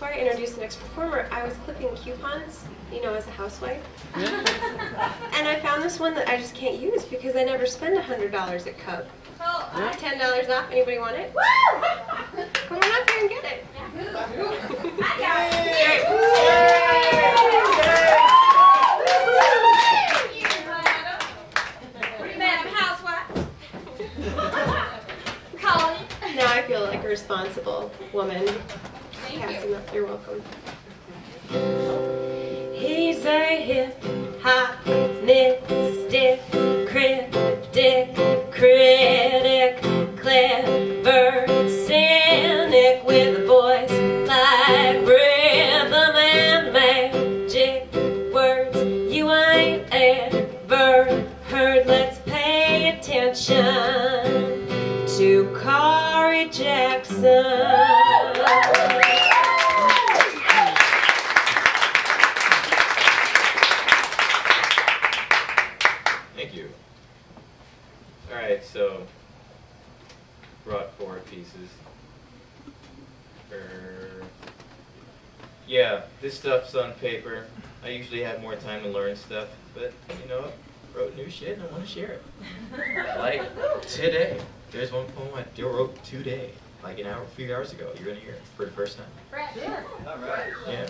before I introduce the next performer, I was clipping coupons, you know, as a housewife. and I found this one that I just can't use because I never spend $100 at Cub. Oh, uh, $10 off. Anybody want it? Woo! Come on up here and get it. I Now I feel like a responsible woman. Passing up, you're welcome. He's a hip hop mystic, cryptic, critic, clever, cynic with a voice like rhythm and magic words you ain't ever heard. Let's pay attention Alright, so brought four pieces. Er, yeah, this stuff's on paper. I usually have more time to learn stuff, but you know, wrote new shit and I want to share it. like today, there's one poem I wrote today, like an hour, a few hours ago. You're gonna hear it for the first time. Fresh. Yeah. All right. Yeah.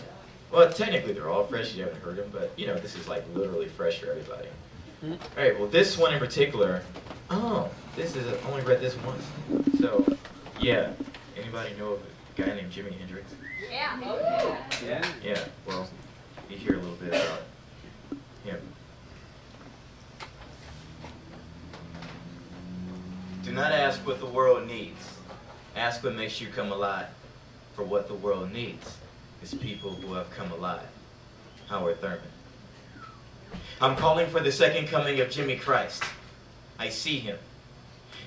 Well, technically they're all fresh. You haven't heard them, but you know this is like literally fresh for everybody. All right. Well, this one in particular. Oh, this is. I only read this once. So, yeah. Anybody know of a guy named Jimi Hendrix? Yeah. Oh, Yeah. Yeah. Well, you hear a little bit about him. Do not ask what the world needs. Ask what makes you come alive. For what the world needs is people who have come alive. Howard Thurman. I'm calling for the second coming of Jimi Christ. I see him.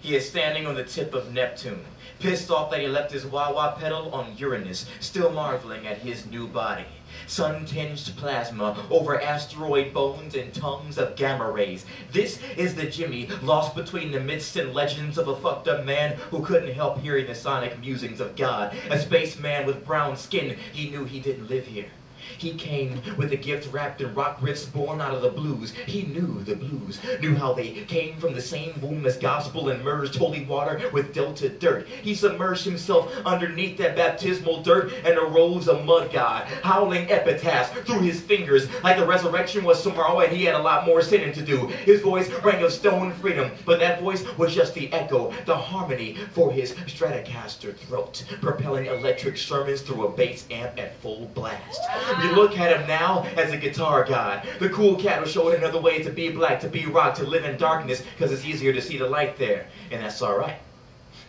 He is standing on the tip of Neptune, pissed off that he left his wah-wah pedal on Uranus, still marveling at his new body. Sun-tinged plasma over asteroid bones and tongues of gamma rays. This is the Jimi lost between the myths and legends of a fucked up man who couldn't help hearing the sonic musings of God. A spaceman with brown skin, he knew he didn't live here. He came with a gift wrapped in rock riffs born out of the blues. He knew the blues, knew how they came from the same womb as gospel and merged holy water with delta dirt. He submerged himself underneath that baptismal dirt and arose a mud god, howling epitaphs through his fingers like the resurrection was tomorrow and he had a lot more sinning to do. His voice rang of stone freedom, but that voice was just the echo, the harmony for his Stratocaster throat, propelling electric sermons through a bass amp at full blast. You look at him now as a guitar god. The cool cat who showed another way to be black, to be rock, to live in darkness, because it's easier to see the light there, and that's alright.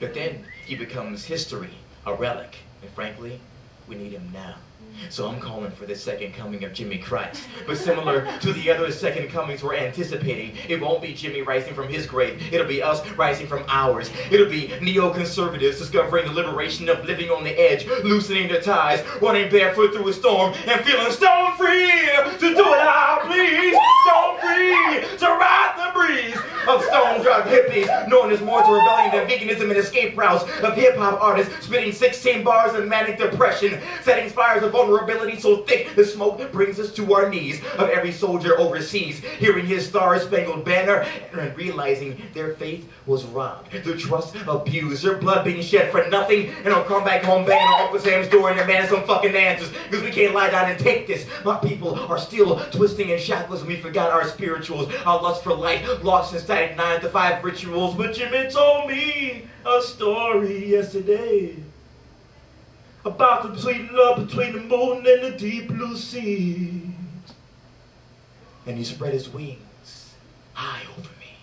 But then he becomes history, a relic, and frankly, we need him now. So I'm calling for the second coming of Jimi Christ. But similar to the other second comings we're anticipating, it won't be Jimi rising from his grave. It'll be us rising from ours. It'll be neoconservatives discovering the liberation of living on the edge, loosening their ties, running barefoot through a storm, and feeling stone free to do how I please. Stone free to ride the breeze of stone drug hippies, known as more to rebellion than veganism and escape routes of hip hop artists spitting 16 bars of manic depression, setting fires of vulnerability so thick the smoke brings us to our knees. Of every soldier overseas, hearing his star-spangled banner and realizing their faith was robbed, their trust abused, their blood being shed for nothing, and I'll come back home banging on Uncle Sam's door and demanding some fucking answers because we can't lie down and take this. My people are still twisting in shackles and we forgot our spirituals, our lust for light, lost in static nine to five rituals. But Jimi told me a story yesterday about the sweet love between the moon and the deep blue sea. And he spread his wings high over me.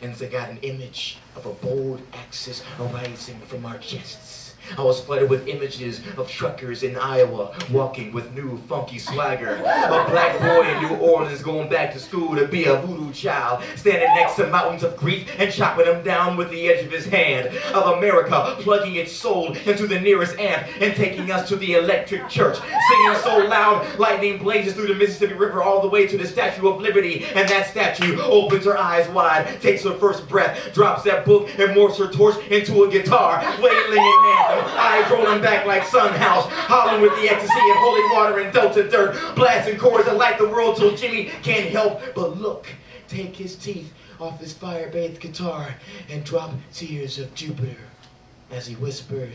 And they got an image of a bold axis arising from our chests. I was flooded with images of truckers in Iowa walking with new funky swagger. A black boy in New Orleans going back to school to be a voodoo child, standing next to mountains of grief and chopping them down with the edge of his hand. Of America plugging its soul into the nearest amp and taking us to the electric church, singing so loud lightning blazes through the Mississippi River all the way to the Statue of Liberty. And that statue opens her eyes wide, takes her first breath, drops that book and morphs her torch into a guitar, wailing an eyes rolling back like Son House, hollering with the ecstasy and holy water and delta dirt, blasting chords that light the world till Jimi can't help but look, take his teeth off his fire-bathed guitar and drop tears of Jupiter as he whispered,